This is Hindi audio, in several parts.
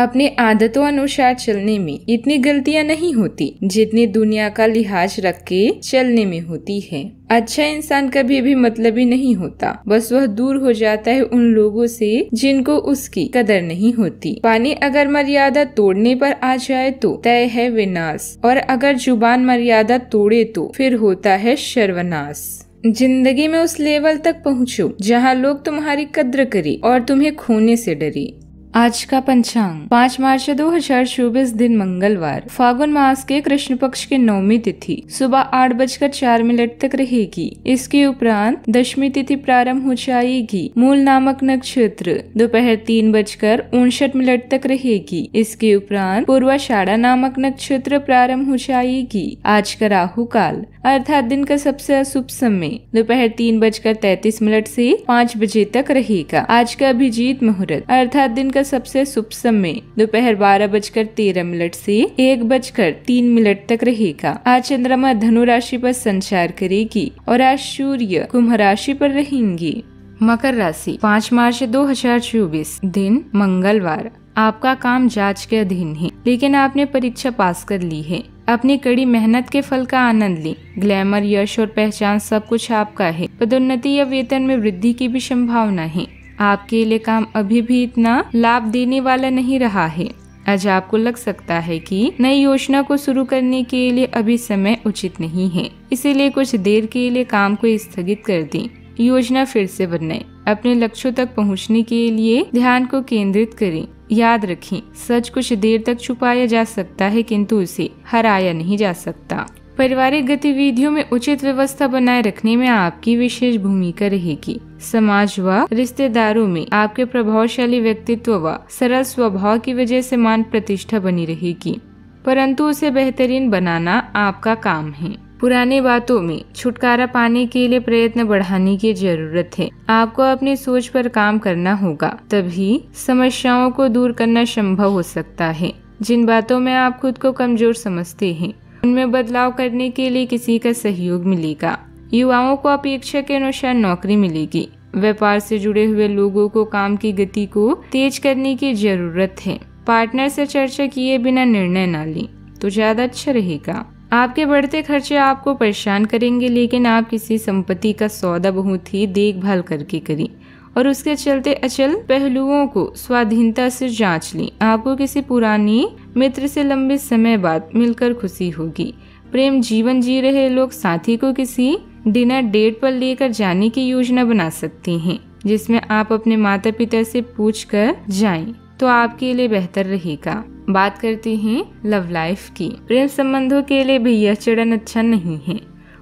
अपने आदतों अनुसार चलने में इतनी गलतियाँ नहीं होती, जितनी दुनिया का लिहाज रख के चलने में होती है। अच्छा इंसान कभी भी मतलब ही नहीं होता। बस वह दूर हो जाता है उन लोगों से जिनको उसकी कदर नहीं होती। पानी अगर मर्यादा तोड़ने पर आ जाए तो तय है विनाश, और अगर ज़ुबान मर्यादा तोड़े तो फिर होता है सर्वनाश ज़िंदगी में उस लेवल तक पहुँचो जहाँ लोग तुम्हारी कद्र करे और तुम्हें खोने से डरे। आज का पंचांग। पाँच मार्च दो हज़ार चौबीस दिन मंगलवार। फागुन मास के कृष्ण पक्ष की नौमी तिथि। सुबह आठ बजकर चार मिनट तक रहेगी। इसके उपरांत दशमी तिथि प्रारंभ हो जाएगी। मूल नामक नक्षत्र दोपहर तीन बजकर उनसठ मिनट तक रहेगी। इसके उपरांत पूर्वाषाढ़ा नामक नक्षत्र प्रारंभ हो जाएगी। आज का राहु काल। अर्थात दिन का सबसे अशुभ समय। दोपहर तीन बजकर तैतीस मिनट से पाँच बजे तक रहेगा। आज का अभिजीत मुहूर्त। अर्थात दिन का का सबसे शुभ समय दोपहर बारह बजकर तेरह मिनट से एक बजकर तीन मिनट तक रहेगा। आज चंद्रमा धनु राशि पर संचार करेगी और आज सूर्य कुंभ राशि पर रहेंगी। मकर राशि, पाँच मार्च 2024 दिन मंगलवार। आपका काम जाँच के अधीन है, लेकिन आपने परीक्षा पास कर ली है। अपनी कड़ी मेहनत के फल का आनंद ली। ग्लैमर, यश और पहचान सब कुछ आपका है। पदोन्नति या वेतन में वृद्धि की भी संभावना है। आपके लिए काम अभी भी इतना लाभ देने वाला नहीं रहा है। आज आपको लग सकता है कि नई योजना को शुरू करने के लिए अभी समय उचित नहीं है। इसीलिए कुछ देर के लिए काम को स्थगित कर दें। योजना फिर से बनाए। अपने लक्ष्यों तक पहुँचने के लिए ध्यान को केंद्रित करें। याद रखें, सच कुछ देर तक छुपाया जा सकता है, किंतु उसे हराया नहीं जा सकता। पारिवारिक गतिविधियों में उचित व्यवस्था बनाए रखने में आपकी विशेष भूमिका रहेगी। समाज व रिश्तेदारों में आपके प्रभावशाली व्यक्तित्व व सरल स्वभाव की वजह से मान प्रतिष्ठा बनी रहेगी। परंतु उसे बेहतरीन बनाना आपका काम है। पुराने बातों में छुटकारा पाने के लिए प्रयत्न बढ़ाने की ज़रूरत है। आपको अपनी सोच पर काम करना होगा, तभी समस्याओं को दूर करना संभव हो सकता है। जिन बातों में आप खुद को कमज़ोर समझते हैं, उनमें बदलाव करने के लिए किसी का सहयोग मिलेगा। युवाओं को अपेक्षा के अनुसार नौकरी मिलेगी। व्यापार से जुड़े हुए लोगों को काम की गति को तेज करने की ज़रूरत है। पार्टनर से चर्चा किए बिना निर्णय न लें तो ज़्यादा अच्छा रहेगा। आपके बढ़ते खर्चे आपको परेशान करेंगे, लेकिन आप किसी संपत्ति का सौदा बहुत ही देखभाल करके करें और उसके चलते अचल पहलुओं को स्वाधीनता से जाँच लें। आपको किसी पुरानी मित्र से लंबे समय बाद मिलकर खुशी होगी। प्रेम जीवन जी रहे लोग साथी को किसी डिनर डेट पर लेकर जाने की योजना बना सकते हैं, जिसमें आप अपने माता पिता से पूछ कर जाए तो आपके लिए बेहतर रहेगा। बात करते हैं लव लाइफ की। प्रेम संबंधों के लिए भी यह चरण अच्छा नहीं है।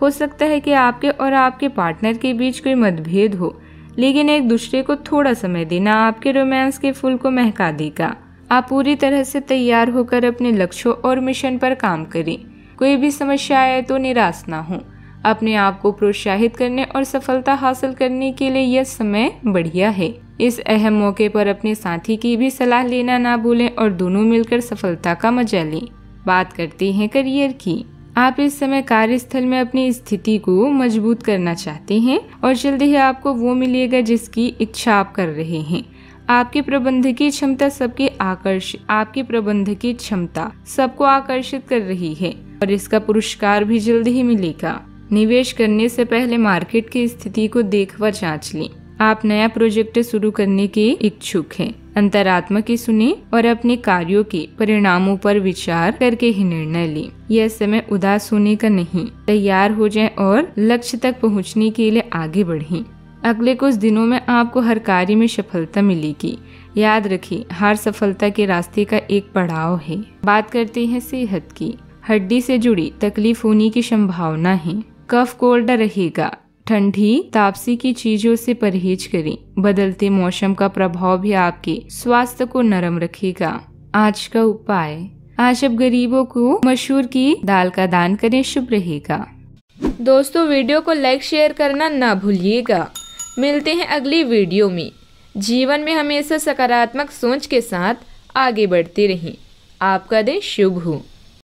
हो सकता है कि आपके और आपके पार्टनर के बीच कोई मतभेद हो, लेकिन एक दूसरे को थोड़ा समय देना आपके रोमांस के फूल को महका देगा। आप पूरी तरह से तैयार होकर अपने लक्ष्यों और मिशन पर काम करें। कोई भी समस्या आए तो निराश ना हो। अपने आप को प्रोत्साहित करने और सफलता हासिल करने के लिए यह समय बढ़िया है। इस अहम मौके पर अपने साथी की भी सलाह लेना ना भूलें और दोनों मिलकर सफलता का मज़ा लें। बात करते हैं करियर की। आप इस समय कार्यस्थल में अपनी स्थिति को मज़बूत करना चाहते हैं और जल्दी ही आपको वो मिलेगा जिसकी इच्छा आप कर रहे हैं। आपकी प्रबंधकीय क्षमता सबके आकर्षित आपकी प्रबंधकीय क्षमता सबको आकर्षित कर रही है और इसका पुरस्कार भी जल्द ही मिलेगा। निवेश करने से पहले मार्केट की स्थिति को देख व जाँच लें। आप नया प्रोजेक्ट शुरू करने के इच्छुक हैं। अंतरात्मा की सुने और अपने कार्यों के परिणामों पर विचार करके ही निर्णय लें। यह समय उदास होने का नहीं, तैयार हो जाएँ और लक्ष्य तक पहुँचने के लिए आगे बढ़ें। अगले कुछ दिनों में आपको हर कार्य में सफलता मिलेगी। याद रखिए हर सफलता के रास्ते का एक पड़ाव है। बात करते हैं सेहत की। हड्डी से जुड़ी तकलीफ़ होने की संभावना है। कफ कोल्ड रहेगा। ठंडी, तापसी की चीज़ों से परहेज करें। बदलते मौसम का प्रभाव भी आपके स्वास्थ्य को नरम रखेगा। आज का उपाय, आज अब गरीबों को मशहूर की दाल का दान करें, शुभ रहेगा। दोस्तों, वीडियो को लाइक शेयर करना ना भूलिएगा। मिलते हैं अगली वीडियो में। जीवन में हमेशा सकारात्मक सोच के साथ आगे बढ़ते रहें। आपका दिन शुभ हो।